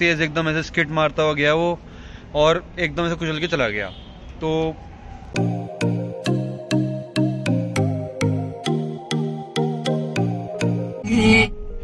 तेज एकदम ऐसे स्किट मारता हुआ गया वो, और एकदम ऐसे कुचल के चला गया। तो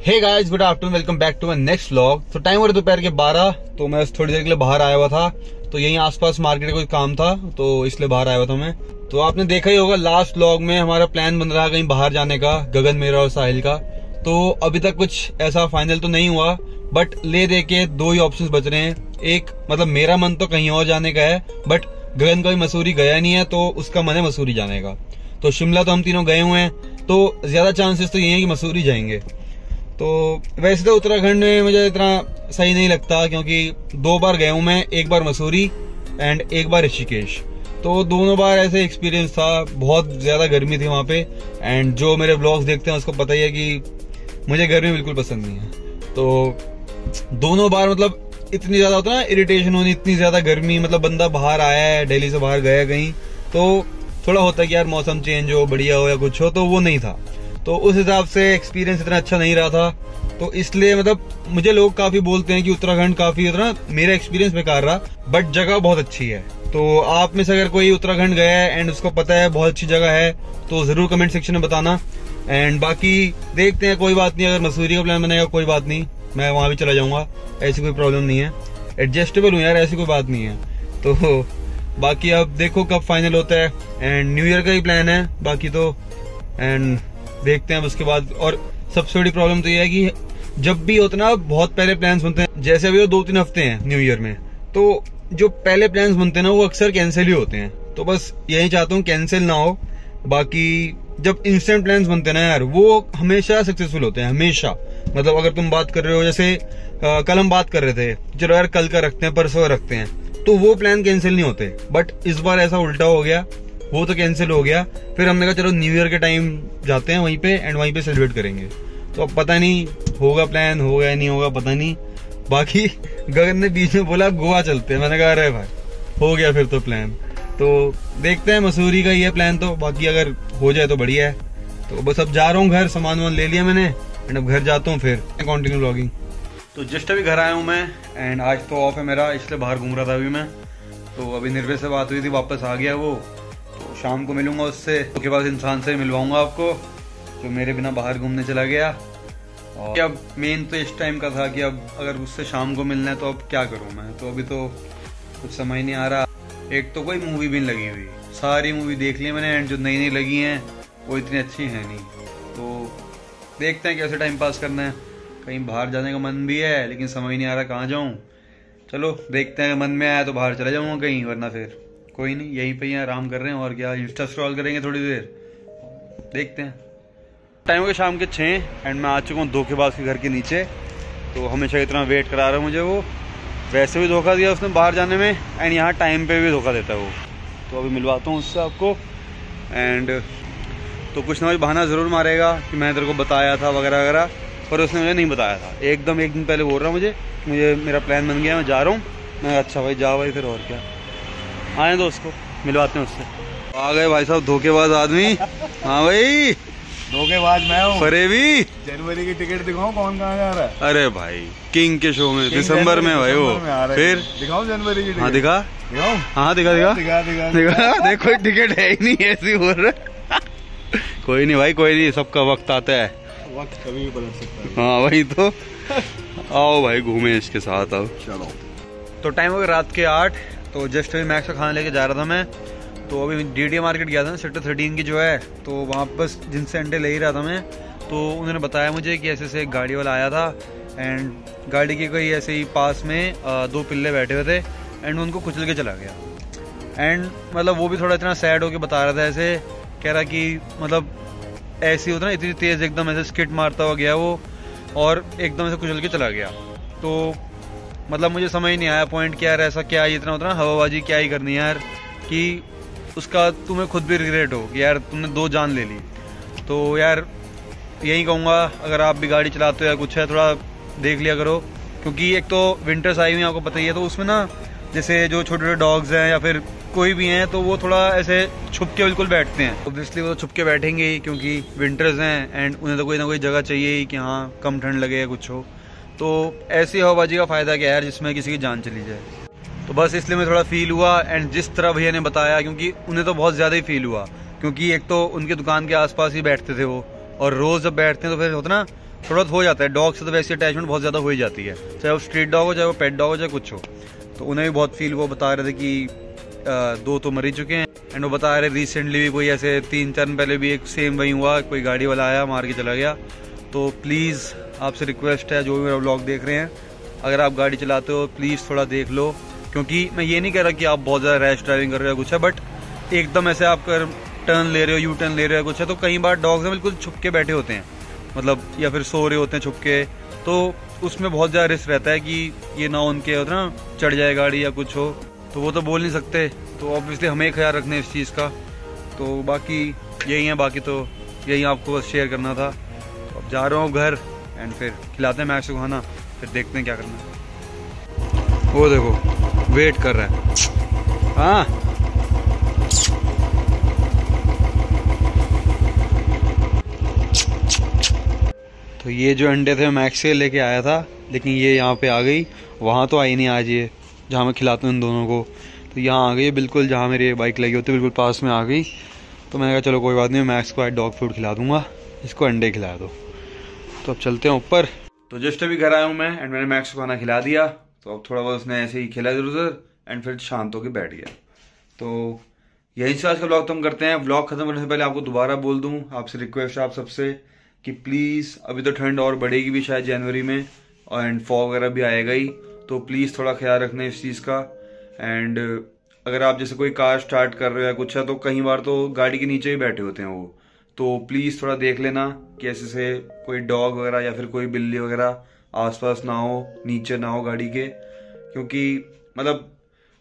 hey guys good afternoon welcome back to my next vlog तो टाइम हो रहा दोपहर के 12 तो मैं थोड़ी देर के लिए बाहर आया हुआ था। तो यहीं आसपास मार्केट का कोई काम था तो इसलिए बाहर आया हुआ था मैं। तो आपने देखा ही होगा लास्ट व्लॉग में हमारा प्लान बन रहा है कहीं बाहर जाने का गगन मेरा और साहिल का। तो अभी तक कुछ ऐसा फाइनल तो नहीं हुआ बट ले दे के दो ही ऑप्शंस बच रहे हैं। एक मतलब मेरा मन तो कहीं और जाने का है बट गगन कभी मसूरी गया नहीं है तो उसका मन है मसूरी जाने का। तो शिमला तो हम तीनों गए हुए हैं तो ज़्यादा चांसेस तो ये है कि मसूरी जाएँगे। तो वैसे तो उत्तराखंड में मुझे इतना सही नहीं लगता, क्योंकि दो बार गया हूँ मैं, एक बार मसूरी एंड एक बार ऋषिकेश। तो दोनों बार ऐसे एक्सपीरियंस था, बहुत ज़्यादा गर्मी थी वहाँ पे एंड जो मेरे ब्लॉग्स देखते हैं उसको पता ही है कि मुझे गर्मी बिल्कुल पसंद नहीं है। तो दोनों बार मतलब इतनी ज़्यादा होता है ना इरिटेशन होनी, इतनी ज़्यादा गर्मी मतलब बंदा बाहर आया है, दिल्ली से बाहर गया कहीं तो थोड़ा होता है कि यार मौसम चेंज हो, बढ़िया हो या कुछ हो तो वो नहीं था। तो उस हिसाब से एक्सपीरियंस इतना अच्छा नहीं रहा था। तो इसलिए मतलब मुझे लोग काफ़ी बोलते हैं कि उत्तराखंड काफ़ी उतना मेरा एक्सपीरियंस बेकार रहा बट जगह बहुत अच्छी है। तो आप में से अगर कोई उत्तराखंड गया है एंड उसको पता है बहुत अच्छी जगह है तो ज़रूर कमेंट सेक्शन में बताना। एंड बाकी देखते हैं, कोई बात नहीं, अगर मसूरी का प्लान बनेगा, कोई बात नहीं। मैं वहाँ भी चला जाऊँगा। ऐसी कोई प्रॉब्लम नहीं है। एडजस्टेबल हूँ यार, ऐसी कोई बात नहीं है। तो बाकी अब देखो कब फाइनल होता है। एंड न्यू ईयर का ही प्लान है। बाकी तो एंड देखते हैं अब उसके बाद। और सबसे बड़ी प्रॉब्लम तो ये है कि जब भी होता ना, बहुत पहले प्लान्स बनते हैं। जैसे अभी वो दो तीन हफ़्ते हैं न्यू ईयर में। तो जो पहले प्लान्स बनते हैं ना, वो अक्सर कैंसिल ही होते हैं। तो बस यही चाहता हूँ कैंसिल ना हो। बाकी जब इंस्टेंट प्लान बनते ना यार वो हमेशा सक्सेसफुल होते हैं हमेशा। मतलब अगर तुम बात कर रहे हो जैसे आ, कल हम बात कर रहे थे चलो यार कल का रखते हैं परसों का रखते हैं तो वो प्लान कैंसिल नहीं होते। बट इस बार ऐसा उल्टा हो गया वो तो कैंसिल हो गया फिर हमने कहा चलो न्यू ईयर के टाइम जाते हैं वहीं पे एंड वहीं पे सेलिब्रेट करेंगे। तो अब पता नहीं होगा प्लान होगा या नहीं होगा पता नहीं। बाकी गगन ने बीच में बोला गोवा चलते हैं। मैंने कहा अरे भाई हो गया फिर तो प्लान तो देखते हैं, मसूरी का ये प्लान तो। बाकी अगर हो जाए तो बढ़िया है। तो बस अब जा रहा हूँ घर, सामान वामान ले लिया मैंने एंड अब घर जाता हूँ फिर। कंटिन्यू ब्लॉगिंग तो जस्ट अभी घर आया हूँ मैं एंड आज तो ऑफ़ है मेरा, इसलिए बाहर घूम रहा था अभी मैं। तो अभी निर्भय से बात हुई थी, वापस आ गया वो। तो शाम को मिलूँगा उससे, उसके बाद इंसान से मिलवाऊँगा आपको, जो मेरे बिना बाहर घूमने चला गया। और अब मेन तो इस टाइम का था कि अब अगर उससे शाम को मिलना है तो अब क्या करूँ मैं? तो अभी तो कुछ समझ नहीं आ रहा। एक तो कोई मूवी भी नहीं लगी हुई। सारी मूवी देख ली मैंने एंड जो नई नई लगी हैं, वो इतनी अच्छी है नहीं। तो देखते हैं कैसे टाइम पास करना है। कहीं बाहर जाने का मन भी है, लेकिन समझ नहीं आ रहा कहाँ जाऊँ। चलो, देखते हैं, मन में आया तो बाहर चला जाऊँगा कहीं, वरना फिर। कोई नहीं, यहीं पे ही आराम कर रहे हैं, और क्या इंस्टा स्क्रॉल करेंगे थोड़ी देर। देखते हैं। टाइम हो गया शाम के छः एंड मैं आ चुका हूँ धोखेबाज के घर के नीचे। तो हमेशा इतना वेट करा रहा है मुझे वो। वैसे भी धोखा दिया उसने बाहर जाने में एंड यहाँ टाइम पे भी धोखा देता है वो। तो अभी मिलवाता हूँ उससे आपको एंड तो कुछ ना कुछ बहाना ज़रूर मारेगा कि मैंने तेरे को बताया था वगैरह वगैरह, पर उसने मुझे नहीं बताया था। एकदम एक दिन पहले बोल रहा मुझे मुझे मेरा प्लान बन गया, मैं जा रहा हूँ। मैं अच्छा भाई, जा भाई, फिर और क्या। आए दोस्त को, मिलवाते हैं उससे। आ गए भाई साहब, धोखेबाज आदमी। हाँ भाई। धोखेबाज मैं हूँ। फरेबी। जनवरी की टिकट दिखाऊँ कौन कहाँ जा रहा है? अरे भाई किंग के शो में दिसंबर में भाई वो। फिर? दिखाऊँ जनवरी की हाँ दिखा। दिखाऊँ? हाँ दिखा दिखा। दिखा दिखा दिखा। देखो। टिकट है ही नहीं ऐसी हो रहा कोई नहीं भाई कोई नहीं सबका वक्त आता है। वक्त कभी भी बदल सकता है। हाँ वही तो। आओ भाई घूमे इसके साथ अब चलो। तो टाइम हो गया रात के आठ तो जस्ट अभी मैक्स का खाना लेके जा रहा था मैं। तो अभी डी मार्केट गया था ना सेक्टर थर्टीन की जो है तो वहाँ बस जिनसे अंडे ले ही रहा था मैं तो उन्होंने बताया मुझे कि ऐसे ऐसे गाड़ी वाला आया था एंड गाड़ी के कोई ऐसे ही पास में दो पिल्ले बैठे हुए थे एंड उनको कुचल के चला गया। एंड मतलब वो भी थोड़ा इतना सैड होके बता रहा था ऐसे, कह रहा कि मतलब ऐसी होता ना, इतनी तेज एकदम ऐसे स्किट मारता हुआ गया वो, और एकदम ऐसे कुचल के चला गया। तो मतलब मुझे समझ नहीं आया पॉइंट क्या है, ऐसा क्या इतना होता ना हवाबाजी क्या ही करनी यार, कि उसका तुम्हें खुद भी रिग्रेट हो कि यार तुमने दो जान ले ली। तो यार, यही कहूँगा, अगर आप भी गाड़ी चलाते हो या कुछ है, थोड़ा देख लिया करो। क्योंकि एक तो विंटर्स आई हुई हैं आपको पता ही है तो उसमें ना, जैसे जो छोटे छोटे डॉग्स हैं या फिर कोई भी हैं तो वो थोड़ा ऐसे छुप के बिल्कुल बैठते हैं। ऑब्वियसली वो तो छुप के बैठेंगे ही, क्योंकि विंटर्स हैं एंड उन्हें तो कोई ना कोई जगह चाहिए ही कि हाँ कम ठंड लगे या कुछ हो। तो ऐसी हवाबाजी का फ़ायदा क्या है जिसमें किसी की जान चली जाए? तो बस इसलिए मैं थोड़ा फील हुआ एंड जिस तरह भैया ने बताया, क्योंकि उन्हें तो बहुत ज़्यादा ही फील हुआ। क्योंकि एक तो उनके दुकान के आसपास ही बैठते थे वो, और रोज़ जब बैठते हैं तो फिर होता ना, थोड़ा हो जाता है। डॉग से तो वैसे अटैचमेंट बहुत ज़्यादा हो ही जाती है। चाहे वो स्ट्रीट डॉग हो, चाहे वो पेट डॉग हो, चाहे कुछ हो। तो उन्हें भी बहुत फील वो बता रहे थे कि दो तो मर चुके हैं। एंड वो बता रहे रिसेंटली भी कोई ऐसे तीन चार पहले भी एक सेम वही हुआ, कोई गाड़ी वाला आया, मार के चला गया। तो प्लीज़ आपसे रिक्वेस्ट है, जो भी मेरा ब्लॉग देख रहे हैं, अगर आप गाड़ी चलाते हो प्लीज़ थोड़ा देख लो। क्योंकि मैं ये नहीं कह रहा कि आप बहुत ज़्यादा रैश ड्राइविंग कर रहे हो कुछ है बट एकदम ऐसे आप कर टर्न ले रहे हो यू टर्न ले रहे हो कुछ है तो कई बार डॉग्स बिल्कुल छुप के बैठे होते हैं। मतलब या फिर सो रहे होते हैं छुप के तो उसमें बहुत ज़्यादा रिस्क रहता है कि ये ना उनके होता ना चढ़ जाए गाड़ी या कुछ हो। तो वो तो बोल नहीं सकते। तो ऑब्वियसली हमें ख्याल रखना है इस चीज़ का। तो बाकी यही है, बाकी तो यही आपको बस शेयर करना था। तो अब जा रहा हूँ घर एंड फिर खिलाते हैं मैक्स को खाना। फिर देखते हैं क्या करना है। वो देखो। वेट कर रहा है। हाँ। तो ये जो अंडे थे मैक्स से लेके आया था, लेकिन ये यहाँ पे आ गई। वहाँ तो आई नहीं आज ये, जहाँ मैं खिलाता हूँ इन दोनों को। तो यहाँ आ गई, बिल्कुल जहाँ मेरी बाइक लगी होती, बिल्कुल पास में आ गई। तो मैंने कहा, चलो, कोई बात नहीं मैक्स को आज डॉग फ़ूड खिला दूँगा। इसको अंडे खिला दो। तो अब चलते हैं ऊपर। तो जस्ट अभी घर आया हूँ मैं एंड मैंने मैक्स को खाना खिला दिया। तो अब थोड़ा बहुत उसने ऐसे ही खेला इधर उधर एंड फिर शांत होकर बैठ गया। तो यहीं से आज का ब्लॉग तो हम करते हैं। ब्लॉग खत्म करने से पहले आपको दोबारा बोल दूँ, आपसे रिक्वेस्ट है आप सबसे, कि प्लीज़ अभी तो ठंड और बढ़ेगी भी शायद जनवरी में और एंड फॉग वगैरह भी आएगा ही। तो प्लीज़ थोड़ा ख्याल रखना इस चीज़ का। एंड अगर आप जैसे कोई कार स्टार्ट कर रहे हो या कुछ है तो कई बार तो गाड़ी के नीचे ही बैठे होते हैं वो। तो प्लीज़ थोड़ा देख लेना कि ऐसे से कोई डॉग वगैरह या फिर कोई बिल्ली वगैरह आसपास ना हो, नीचे ना हो गाड़ी के, क्योंकि मतलब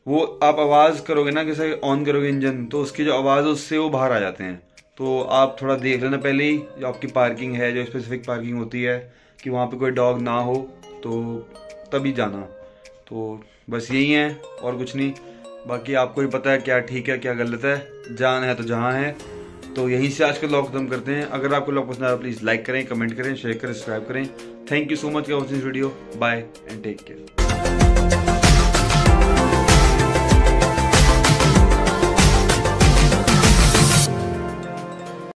वो आप आवाज़ करोगे ना कैसे ऑन करोगे इंजन तो उसकी जो आवाज़ उससे वो बाहर आ जाते हैं। तो आप थोड़ा देख लेना पहले ही, जो आपकी पार्किंग है, जो स्पेसिफिक पार्किंग होती है, कि वहाँ पे कोई डॉग ना हो तो तभी जाना। तो बस यही है, और कुछ नहीं। बाकी आपको ही पता है क्या ठीक है, क्या गलत है। जान है तो जहाँ है। तो यहीं से आज का ब्लॉग खत्म करते हैं। अगर आपको ब्लॉग पसंद आया प्लीज़ लाइक करें कमेंट करें शेयर करें सब्सक्राइब करें। Thank you so much for watching video bye and take care